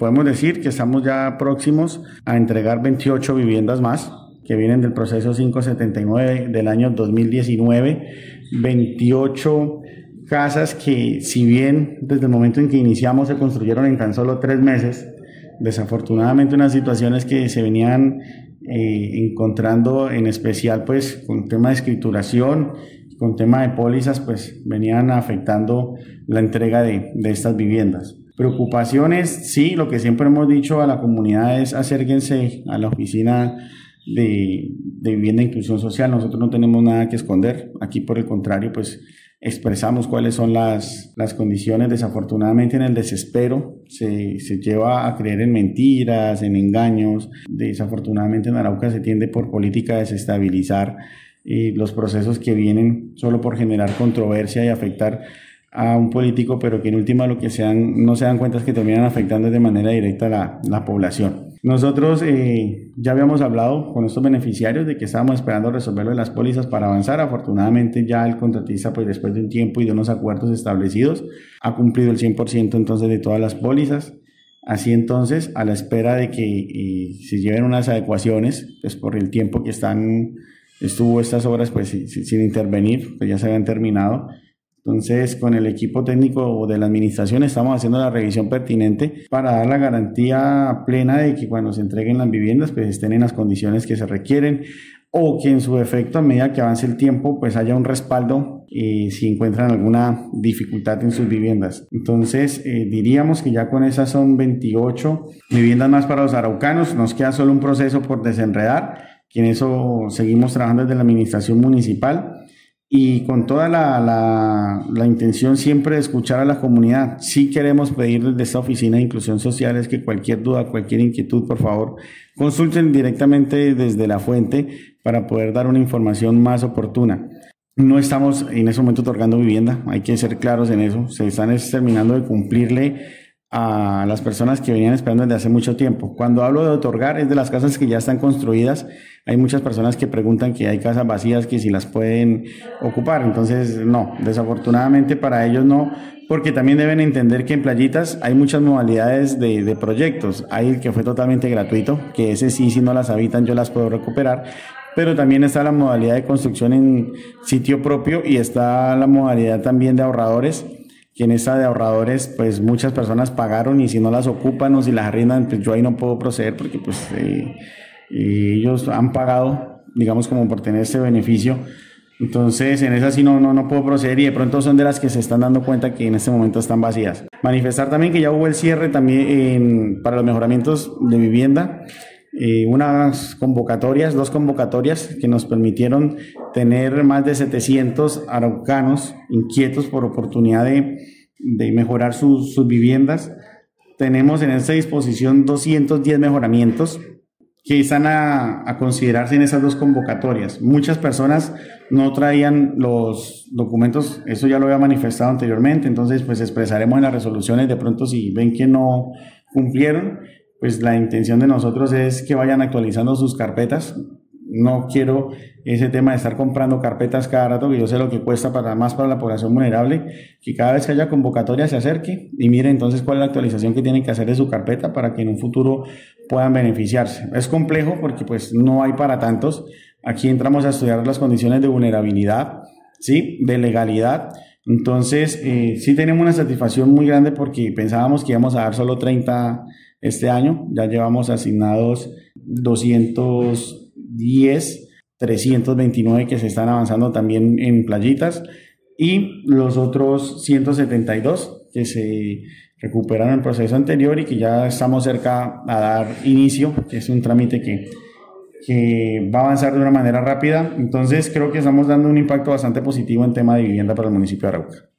podemos decir que estamos ya próximos a entregar 28 viviendas más que vienen del proceso 579 del año 2019, 28 casas que si bien desde el momento en que iniciamos se construyeron en tan solo tres meses, desafortunadamente unas situaciones que se venían eh, encontrando en especial pues con tema de escrituración, con tema de pólizas pues venían afectando la entrega de, de estas viviendas. Preocupaciones, sí, lo que siempre hemos dicho a la comunidad es acérquense a la oficina de, vivienda e inclusión social. Nosotros no tenemos nada que esconder. Aquí, por el contrario, pues expresamos cuáles son las, las condiciones. Desafortunadamente en el desespero se, se, lleva a creer en mentiras, en engaños. Desafortunadamente en Arauca se tiende por política a desestabilizar eh, los procesos que vienen solo por generar controversia y afectar a un político, pero que en última lo que sean, no se dan cuenta es que terminan afectando de manera directa la, la población. Nosotros eh, ya habíamos hablado con estos beneficiarios de que estábamos esperando resolverlo de las pólizas para avanzar. Afortunadamente ya el contratista, pues después de un tiempo y de unos acuerdos establecidos, ha cumplido el 100% entonces de todas las pólizas. Así entonces, a la espera de que eh, se lleven unas adecuaciones, pues por el tiempo que están, estuvo estas obras pues sin intervenir, pues ya se habían terminado entonces, con el equipo técnico de la administración estamos haciendo la revisión pertinente para dar la garantía plena de que cuando se entreguen las viviendas, pues estén en las condiciones que se requieren o que en su efecto, a medida que avance el tiempo, pues haya un respaldo eh, si encuentran alguna dificultad en sus viviendas. Entonces, eh, diríamos que ya con esas son 28 viviendas más para los araucanos. Nos queda solo un proceso por desenredar, que en eso seguimos trabajando desde la administración municipal y con toda la, la, intención siempre de escuchar a la comunidad. Sí queremos pedir desde esta oficina de inclusión social es que cualquier duda, cualquier inquietud, por favor, consulten directamente desde la fuente para poder dar una información más oportuna. No estamos en ese momento otorgando vivienda, hay que ser claros en eso. Se están terminando de cumplirle a las personas que venían esperando desde hace mucho tiempo. Cuando hablo de otorgar es de las casas que ya están construidas. Hay muchas personas que preguntan que hay casas vacías que si las pueden ocupar. Entonces, no, desafortunadamente para ellos no, porque también deben entender que en playitas hay muchas modalidades de, proyectos. Hay el que fue totalmente gratuito, que ese sí, si no las habitan yo las puedo recuperar pero también está la modalidad de construcción en sitio propio y está la modalidad también de ahorradores que en de ahorradores, pues muchas personas pagaron y si no las ocupan o si las arriendan, pues yo ahí no puedo proceder porque pues eh, ellos han pagado, digamos, como por tener este beneficio. Entonces, en esa sí no, no, no puedo proceder y de pronto son de las que se están dando cuenta que en este momento están vacías. Manifestar también que ya hubo el cierre también para los mejoramientos de vivienda. Eh, unas convocatorias, dos convocatorias que nos permitieron tener más de 700 araucanos inquietos por oportunidad de, de mejorar sus, sus viviendas. Tenemos en esta disposición 210 mejoramientos que están a, a, considerarse en esas dos convocatorias. Muchas personas no traían los documentos, eso ya lo había manifestado anteriormente, entonces pues expresaremos en las resoluciones de pronto si ven que no cumplieron pues la intención de nosotros es que vayan actualizando sus carpetas. No quiero ese tema de estar comprando carpetas cada rato, que yo sé lo que cuesta para más para la población vulnerable, que cada vez que haya convocatoria se acerque y mire entonces cuál es la actualización que tienen que hacer de su carpeta para que en un futuro puedan beneficiarse. Es complejo porque pues no hay para tantos. Aquí entramos a estudiar las condiciones de vulnerabilidad, ¿sí? De legalidad. Entonces, eh, sí tenemos una satisfacción muy grande porque pensábamos que íbamos a dar solo 30 este año. Ya llevamos asignados 210, 329 que se están avanzando también en playitas y los otros 172 que se recuperaron el proceso anterior y que ya estamos cerca a dar inicio, que es un trámite que, que va a avanzar de una manera rápida. Entonces creo que estamos dando un impacto bastante positivo en tema de vivienda para el municipio de Arauca.